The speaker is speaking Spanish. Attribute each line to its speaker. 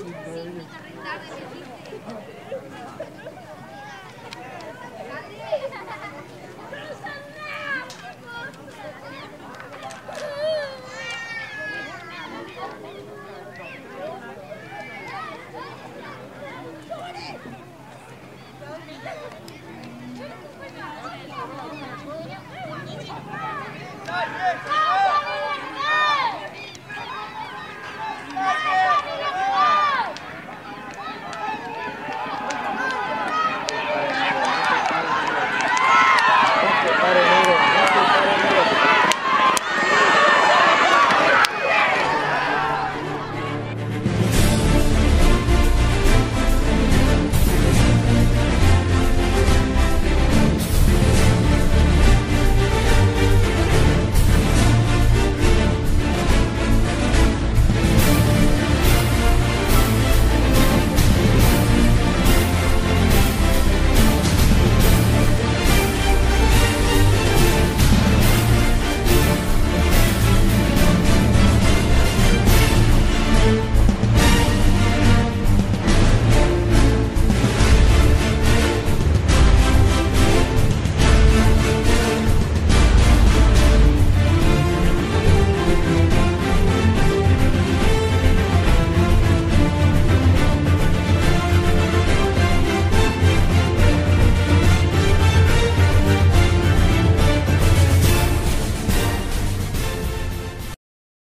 Speaker 1: Sí,